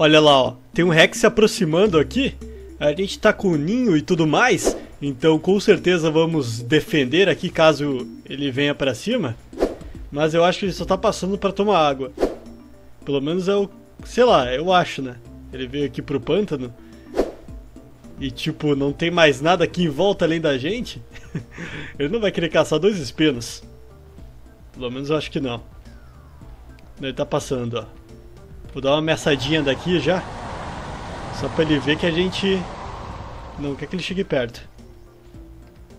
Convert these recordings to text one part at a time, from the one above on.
Olha lá, ó. Tem um Rex se aproximando aqui. A gente tá com o ninho e tudo mais. Então com certeza vamos defender aqui caso ele venha pra cima. Mas eu acho que ele só tá passando pra tomar água. Pelo menos é o... Sei lá, eu acho, né? Ele veio aqui pro pântano. E tipo, não tem mais nada aqui em volta além da gente. ele não vai querer caçar dois espinos. Pelo menos eu acho que não. Ele tá passando, ó. Vou dar uma ameaçadinha daqui já. Só pra ele ver que a gente... Não quer que ele chegue perto.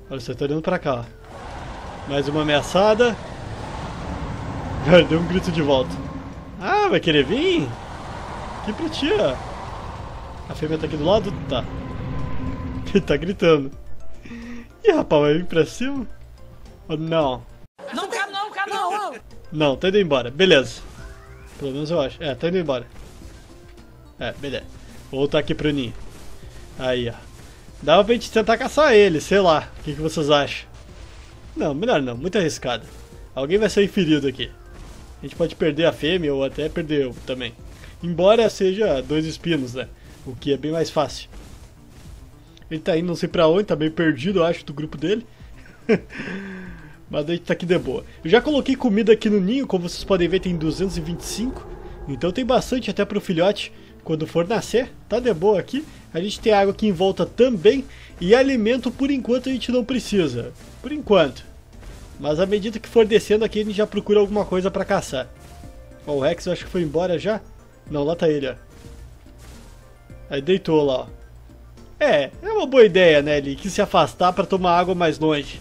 Olha, você tá olhando pra cá, ó. Mais uma ameaçada. Deu um grito de volta. Ah, vai querer vir? Aqui pra ti, ó. A fêmea tá aqui do lado? Tá. Ele tá gritando. Ih, rapaz, vai vir pra cima? Oh, não. Não quero não, não! Não, tá indo embora. Beleza. Pelo menos eu acho. É, tá indo embora. É, beleza. Vou voltar aqui pro ninho. Aí, ó. Dava pra gente tentar caçar ele, sei lá. O que, que vocês acham? Não, melhor não. Muito arriscado. Alguém vai sair ferido aqui. A gente pode perder a fêmea ou até perder eu também. Embora seja dois espinos, né? O que é bem mais fácil. Ele tá indo não sei pra onde, tá meio perdido, eu acho, do grupo dele. Mas a gente tá aqui de boa. Eu já coloquei comida aqui no ninho, como vocês podem ver tem 225. Então tem bastante até pro filhote quando for nascer. Tá de boa aqui. A gente tem água aqui em volta também. E alimento por enquanto a gente não precisa. Por enquanto. Mas à medida que for descendo aqui a gente já procura alguma coisa pra caçar. Ó, o Rex eu acho que foi embora já. Não, lá tá ele, ó. Aí deitou lá, ó. É, é uma boa ideia, né? Ele quis se afastar pra tomar água mais longe.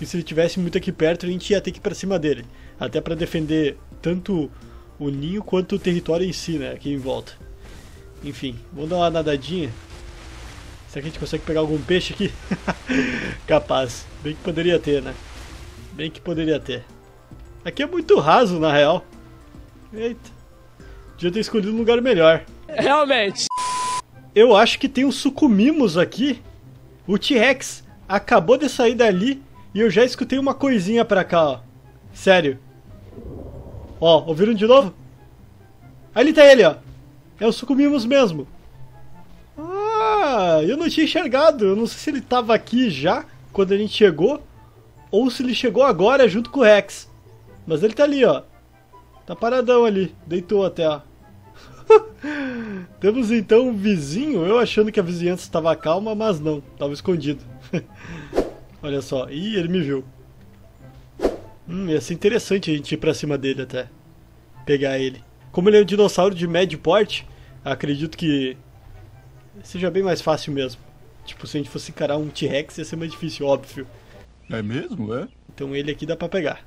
Porque se ele tivesse muito aqui perto, a gente ia ter que ir pra cima dele. Até pra defender tanto o ninho quanto o território em si, né? Aqui em volta. Enfim, vamos dar uma nadadinha. Será que a gente consegue pegar algum peixe aqui? Capaz. Bem que poderia ter, né? Bem que poderia ter. Aqui é muito raso, na real. Eita. Devia ter escolhido um lugar melhor. Realmente. Eu acho que tem um sucumimos aqui. O T-Rex acabou de sair dali e eu já escutei uma coisinha pra cá, ó. Sério. Ó, ouviram de novo? Ali tá ele, ó. É o Sucumimos mesmo. Ah, eu não tinha enxergado. Eu não sei se ele tava aqui já, quando a gente chegou. Ou se ele chegou agora junto com o Rex. Mas ele tá ali, ó. Tá paradão ali. Deitou até, ó. Temos então um vizinho. Eu achando que a vizinhança estava calma, mas não. Tava escondido. Olha só. Ih, ele me viu. Hum, ia ser interessante a gente ir pra cima dele até. Pegar ele. Como ele é um dinossauro de médio porte, acredito que seja bem mais fácil mesmo. Tipo, se a gente fosse encarar um T-Rex ia ser mais difícil, óbvio. É mesmo, é? Então ele aqui dá pra pegar.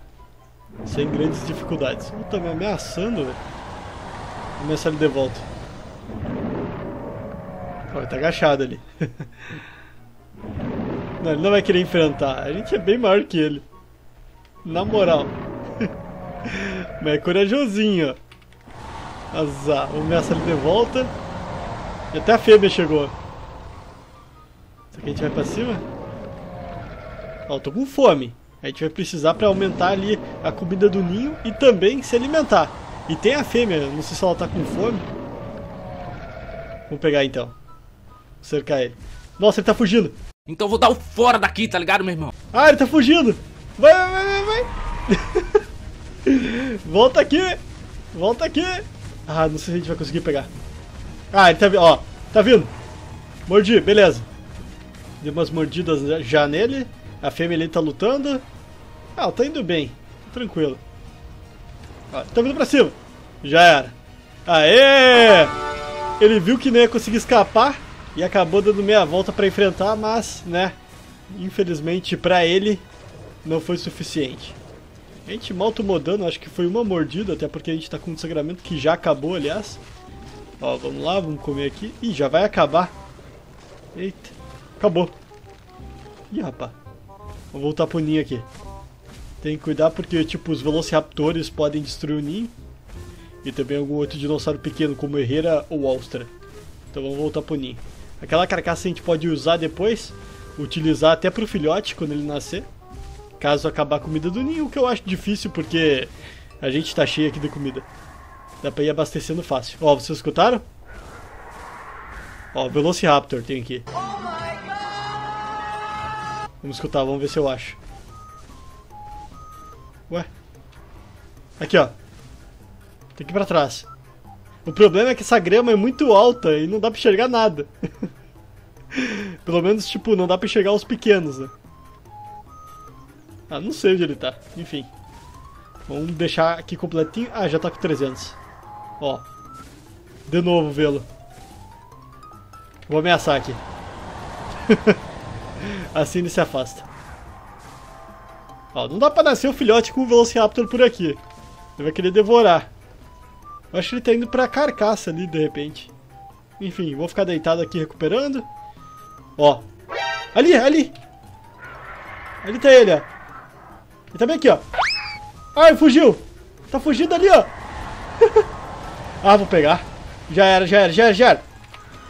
Sem grandes dificuldades. Tá me ameaçando, velho. Vou ameaçar ele de volta. Ó, ele tá agachado ali. Não, ele não vai querer enfrentar. A gente é bem maior que ele. Na moral. Mas é corajosinho, ó. Azar. Vamos ameaçar ele de volta. E até a fêmea chegou. Será que a gente vai pra cima? Ó, tô com fome. A gente vai precisar pra aumentar ali a comida do ninho e também se alimentar. E tem a fêmea, não sei se ela tá com fome. Vamos pegar então. Vou cercar ele. Nossa, ele tá fugindo. Então eu vou dar o fora daqui, tá ligado, meu irmão? Ah, ele tá fugindo. Vai, vai, vai, vai. Volta aqui. Volta aqui. Ah, não sei se a gente vai conseguir pegar. Ah, ele tá vindo, ó. Tá vindo. Mordi, beleza. Dei umas mordidas já nele. A fêmea ali tá lutando. Ah, tá indo bem. Tranquilo. Ó, tá vindo pra cima. Já era. Aê! Ele viu que não ia conseguir escapar e acabou dando meia volta pra enfrentar, mas, né, infelizmente pra ele não foi suficiente. A gente mal tomou dano, acho que foi uma mordida, até porque a gente tá com um sangramento que já acabou, aliás. Ó, vamos lá, vamos comer aqui. Ih, já vai acabar. Eita, acabou. Ih, rapaz. Vou voltar pro ninho aqui. Tem que cuidar porque, tipo, os velociraptores podem destruir o ninho. E também algum outro dinossauro pequeno, como Herrera ou Austra. Então vamos voltar pro ninho. Aquela carcaça a gente pode usar depois. Utilizar até pro filhote, quando ele nascer. Caso acabar a comida do ninho, o que eu acho difícil, porque a gente tá cheio aqui de comida. Dá pra ir abastecendo fácil. Ó, vocês escutaram? Ó, Velociraptor tem aqui. Vamos escutar, vamos ver se eu acho. Ué? Aqui, ó. Tem que ir pra trás. O problema é que essa grama é muito alta e não dá pra enxergar nada. Pelo menos, tipo, não dá pra enxergar os pequenos, né? Ah, não sei onde ele tá. Enfim. Vamos deixar aqui completinho. Ah, já tá com 300. Ó. De novo, vê-lo. Vou ameaçar aqui. assim ele se afasta. Ó, não dá pra nascer o filhote com o Velociraptor por aqui. Ele vai querer devorar. Eu acho que ele tá indo pra carcaça ali, de repente. Enfim, vou ficar deitado aqui recuperando. Ó. Ali, ali. Ali tá ele, ó. Ele tá bem aqui, ó. Ai, fugiu. Tá fugindo ali, ó. ah, vou pegar. Já era, já era, já era, já era.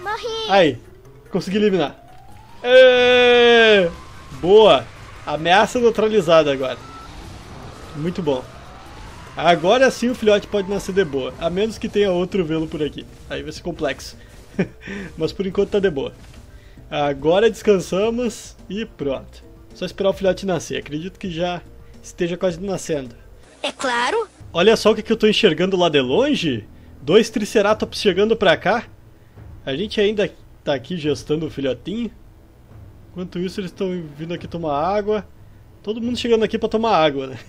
Morri. Aí, consegui eliminar. Êêê! Boa! Ameaça neutralizada agora. Muito bom. Agora sim o filhote pode nascer de boa. A menos que tenha outro velo por aqui. Aí vai ser complexo. Mas por enquanto tá de boa. Agora descansamos e pronto. Só esperar o filhote nascer. Acredito que já esteja quase nascendo. É claro. Olha só o que, que eu tô enxergando lá de longe. Dois Triceratops chegando pra cá. A gente ainda tá aqui gestando o filhotinho. Enquanto isso, eles estão vindo aqui tomar água. Todo mundo chegando aqui pra tomar água, né?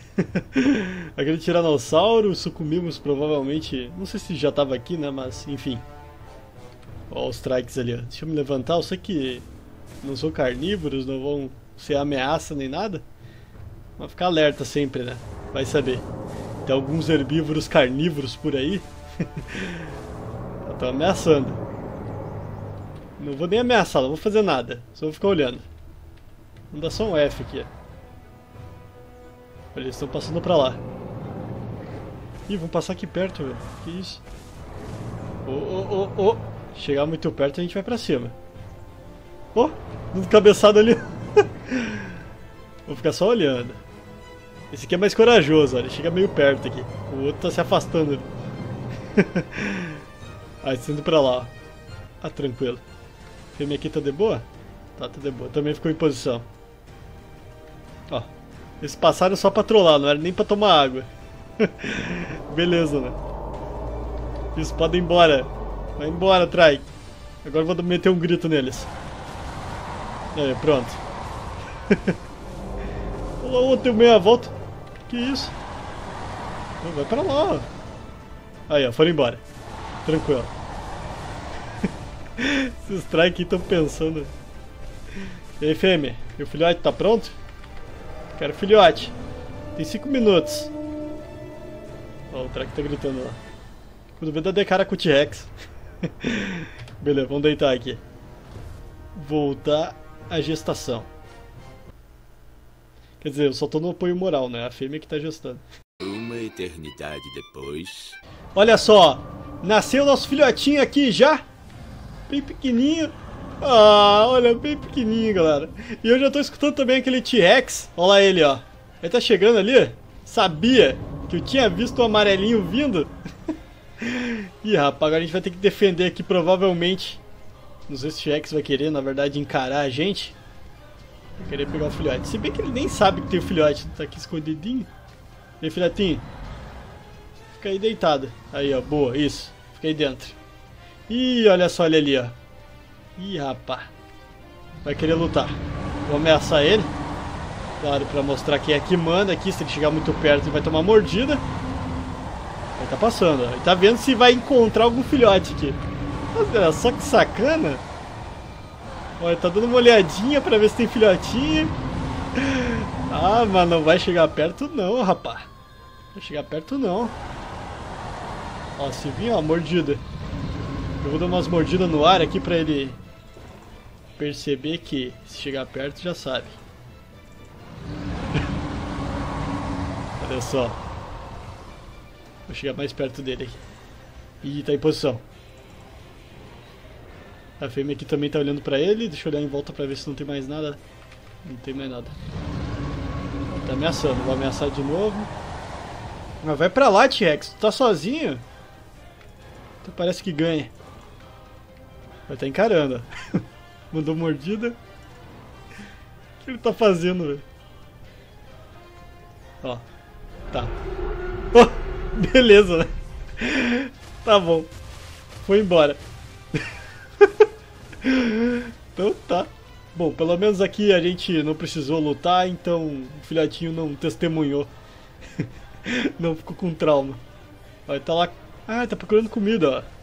Aquele tiranossauro, sucumimos provavelmente... Não sei se já tava aqui, né? Mas, enfim. Ó os strikes ali, ó. Deixa eu me levantar. Eu sei que não são carnívoros, não vão ser ameaça nem nada. Mas ficar alerta sempre, né? Vai saber. Tem alguns herbívoros carnívoros por aí. Estão ameaçando. Não vou nem ameaçar, não vou fazer nada. Só vou ficar olhando. Vamos dar só um F aqui. Olha, eles estão passando pra lá. Ih, vão passar aqui perto, velho. Que isso? Ô, ô, ô, ô. Chegar muito perto a gente vai pra cima. Ó, oh, um cabeçado ali. Vou ficar só olhando. Esse aqui é mais corajoso, olha. Chega meio perto aqui. O outro tá se afastando. ah, está indo pra lá. Ah, tranquilo. Filme aqui tá de boa? Tá, tá de boa. Também ficou em posição. Ó. Eles passaram só pra trollar, não era nem pra tomar água. Beleza, né? Eles podem ir embora. Vai embora, Trai. Agora vou meter um grito neles. Aí, pronto. Olha outro meia volta. Que isso? Vai pra lá. Aí, ó, foram embora. Tranquilo. Esses strike estão pensando. E aí, fêmea? Meu filhote tá pronto? Quero filhote. Tem 5 minutos. Ó, o Trike tá gritando lá. Quando vê, dá de cara com o T-Rex. Beleza, vamos deitar aqui. Voltar à gestação. Quer dizer, eu só tô no apoio moral, né? A fêmea que tá gestando. Uma eternidade depois. Olha só, nasceu nosso filhotinho aqui já. Bem pequenininho. Ah, olha, bem pequenininho, galera. E eu já tô escutando também aquele T-Rex. Olha lá ele, ó. Ele tá chegando ali. Sabia que eu tinha visto o amarelinho vindo. Ih, rapaz, agora a gente vai ter que defender aqui provavelmente. Não sei se o T-Rex vai querer, na verdade, encarar a gente. Vai querer pegar o filhote. Se bem que ele nem sabe que tem o filhote. Tá aqui escondidinho. Aí, filhotinho. Fica aí deitado. Aí, ó. Boa, isso. Fica aí dentro. Ih, olha só ele ali, ó. Ih, rapaz. Vai querer lutar. Vou ameaçar ele. Claro, pra mostrar quem é que manda aqui. Se ele chegar muito perto, ele vai tomar mordida. Ele tá passando, ó. Ele tá vendo se vai encontrar algum filhote aqui. Olha só que sacana. Olha, tá dando uma olhadinha pra ver se tem filhotinho. Ah, mas não vai chegar perto não, rapaz. Vai chegar perto não. Ó, se vir, ó, mordida. Eu vou dar umas mordidas no ar aqui pra ele perceber que se chegar perto já sabe. Olha só. Vou chegar mais perto dele aqui. Ih, tá em posição. A fêmea aqui também tá olhando pra ele. Deixa eu olhar em volta pra ver se não tem mais nada. Não tem mais nada. Tá ameaçando. Vou ameaçar de novo. Mas vai pra lá, T-Rex. Tu tá sozinho? Tu parece que ganha. Vai tá encarando. Mandou mordida. O que ele tá fazendo, velho? Ó. Tá. Ó, beleza, né? Tá bom. Foi embora. então tá. Bom, pelo menos aqui a gente não precisou lutar, então o filhotinho não testemunhou. não ficou com trauma. Vai tá lá. Ah, tá procurando comida, ó.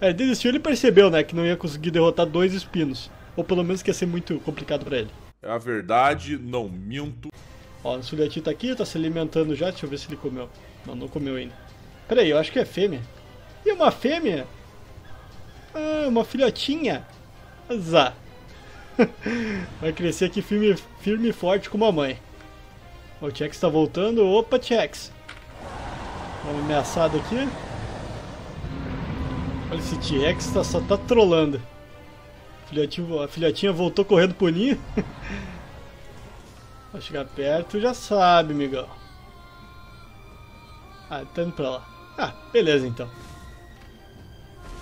É, desistiu, ele percebeu, né, que não ia conseguir derrotar dois espinos. Ou pelo menos que ia ser muito complicado pra ele. É a verdade, não minto. Ó, o filhotinho tá aqui, tá se alimentando já. Deixa eu ver se ele comeu. Não, não comeu ainda. Pera aí, eu acho que é fêmea. E uma fêmea? Ah, uma filhotinha. Azar. Vai crescer aqui firme, firme e forte como a mãe. O Chex tá voltando. Opa, Chex. Dá uma ameaçada aqui. Olha esse T-Rex tá, só tá trolando. Filhotinho, a filhotinha voltou correndo pro ninho. Vai chegar perto, já sabe, migão. Ah, tá indo pra lá. Ah, beleza então.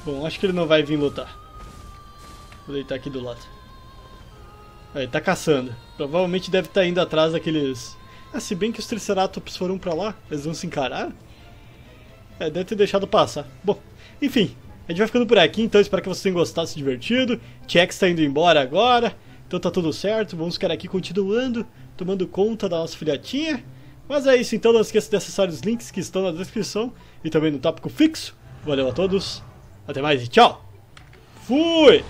Bom, acho que ele não vai vir lutar. Vou deitar aqui do lado. Aí, tá caçando. Provavelmente deve estar indo atrás daqueles... Ah, se bem que os Triceratops foram pra lá, eles vão se encarar? É, deve ter deixado passar. Bom, enfim, a gente vai ficando por aqui, então espero que vocês tenham gostado, se divertido. Chex está indo embora agora, então tá tudo certo. Vamos ficar aqui continuando, tomando conta da nossa filhotinha. Mas é isso, então não esqueça de acessar os links que estão na descrição e também no tópico fixo. Valeu a todos, até mais e tchau! Fui!